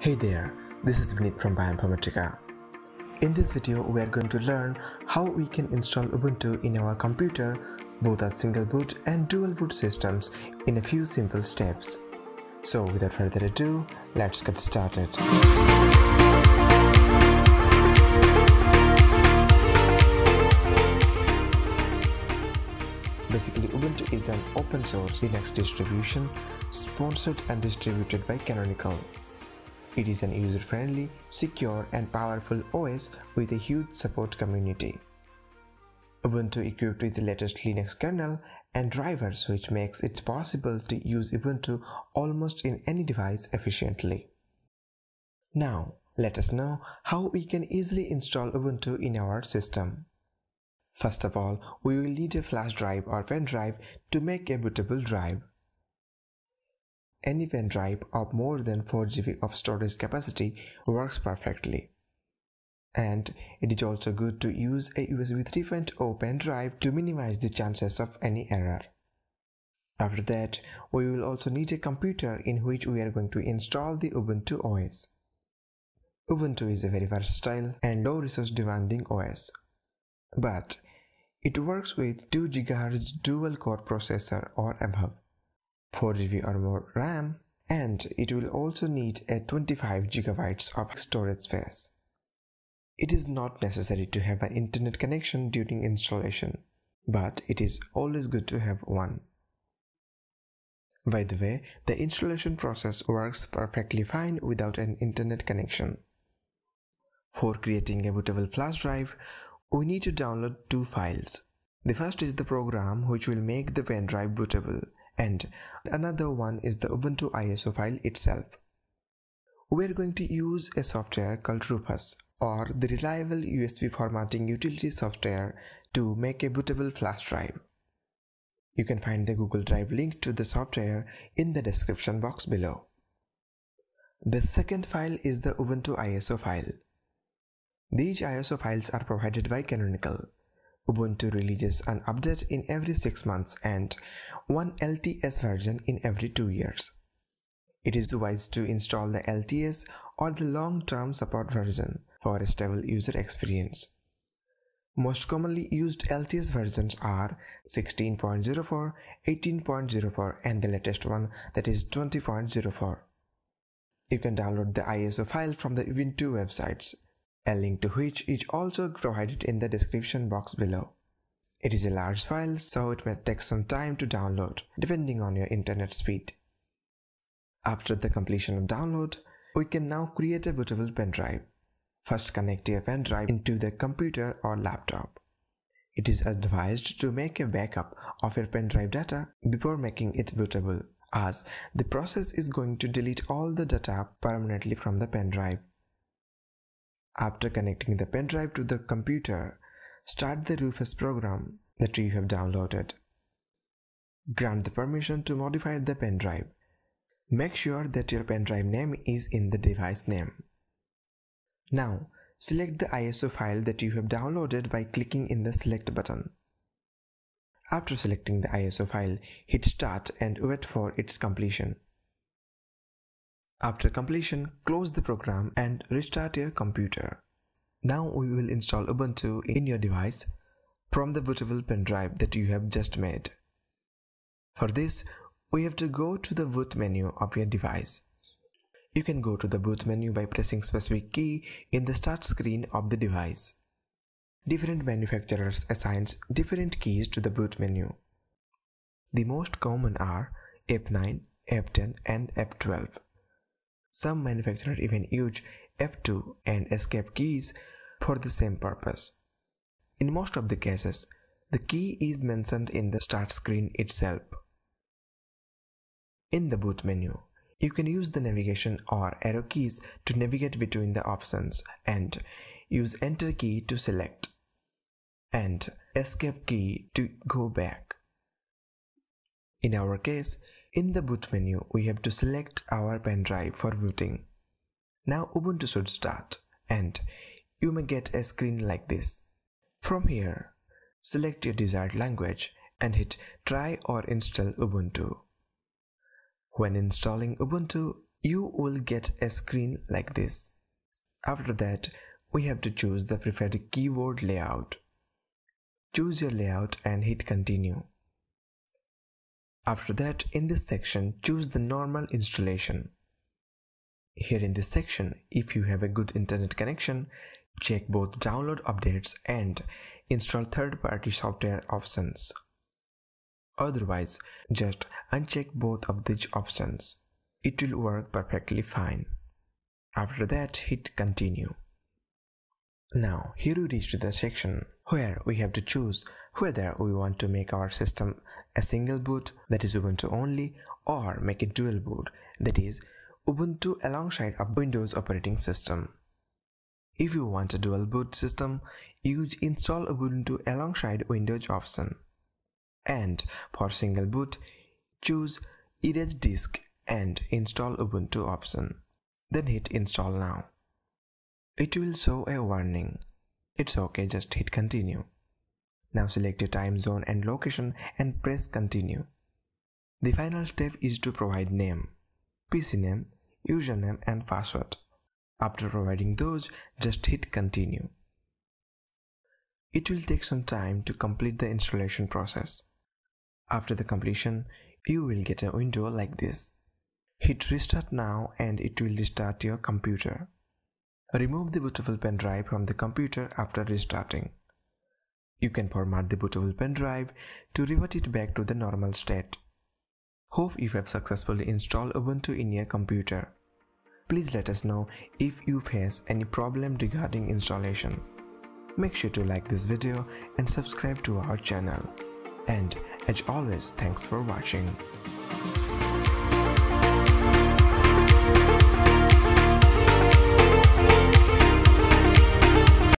Hey there, this is Vinit from Bioinformatica. In this video, we are going to learn how we can install Ubuntu in our computer both at single boot and dual boot systems in a few simple steps. So without further ado, let's get started. Basically, Ubuntu is an open source Linux distribution sponsored and distributed by Canonical. It is an user-friendly, secure and powerful OS with a huge support community. Ubuntu equipped with the latest Linux kernel and drivers which makes it possible to use Ubuntu almost in any device efficiently. Now, let us know how we can easily install Ubuntu in our system. First of all, we will need a flash drive or pen drive to make a bootable drive. Any pen drive of more than 4GB of storage capacity works perfectly. And it is also good to use a USB 3.0 pen drive to minimize the chances of any error. After that, we will also need a computer in which we are going to install the Ubuntu OS. Ubuntu is a very versatile and low resource demanding OS but it works with 2 GHz dual core processor or above, 4 GB or more RAM, and it will also need a 25 GB of storage space. It is not necessary to have an internet connection during installation, but it is always good to have one. By the way, the installation process works perfectly fine without an internet connection. For creating a bootable flash drive, we need to download two files. The first is the program which will make the pen drive bootable and another one is the Ubuntu ISO file itself. We are going to use a software called Rufus or the reliable USB formatting utility software to make a bootable flash drive. You can find the Google Drive link to the software in the description box below. The second file is the Ubuntu ISO file. These ISO files are provided by Canonical. Ubuntu releases an update in every 6 months and one LTS version in every 2 years. It is wise to install the LTS or the long-term support version for a stable user experience. Most commonly used LTS versions are 16.04, 18.04 and the latest one that is 20.04. You can download the ISO file from the Ubuntu websites a link to which is also provided in the description box below. It is a large file, so it may take some time to download, depending on your internet speed. After the completion of download, we can now create a bootable pen drive. First connect your pen drive into the computer or laptop. It is advised to make a backup of your pen drive data before making it bootable, as the process is going to delete all the data permanently from the pen drive. After connecting the pen drive to the computer, start the Rufus program that you have downloaded. Grant the permission to modify the pen drive. Make sure that your pen drive name is in the device name. Now, select the ISO file that you have downloaded by clicking in the select button. After selecting the ISO file, hit start and wait for its completion. After completion, close the program and restart your computer. Now we will install Ubuntu in your device from the bootable pen drive that you have just made. For this, we have to go to the boot menu of your device. You can go to the boot menu by pressing specific key in the start screen of the device. Different manufacturers assign different keys to the boot menu. The most common are F9, F10 and F12. Some manufacturers even use F2 and escape keys for the same purpose. In most of the cases, the key is mentioned in the start screen itself. In the boot menu, you can use the navigation or arrow keys to navigate between the options and use enter key to select and escape key to go back. In our case, in the boot menu, we have to select our pen drive for booting. Now Ubuntu should start and you may get a screen like this. From here, select your desired language and hit try or install Ubuntu. When installing Ubuntu, you will get a screen like this. After that, we have to choose the preferred keyboard layout. Choose your layout and hit continue. After that, in this section, choose the normal installation. Here in this section, if you have a good internet connection, check both download updates and install third-party software options. Otherwise, just uncheck both of these options. It will work perfectly fine. After that, hit continue. Now, here we reach the section where we have to choose whether we want to make our system a single boot that is Ubuntu only or make it dual boot that is Ubuntu alongside a Windows operating system. If you want a dual boot system, use install Ubuntu alongside Windows option. And for single boot, choose erase disk and install Ubuntu option. Then hit install now. It will show a warning. It's okay, just hit continue. Now select your time zone and location and press continue. The final step is to provide name, PC name, username and password. After providing those, just hit continue. It will take some time to complete the installation process. After the completion, you will get a window like this. Hit restart now and it will restart your computer. Remove the bootable pen drive from the computer after restarting. You can format the bootable pen drive to revert it back to the normal state. Hope you have successfully installed Ubuntu in your computer. Please let us know if you face any problem regarding installation. Make sure to like this video and subscribe to our channel. And as always, thanks for watching.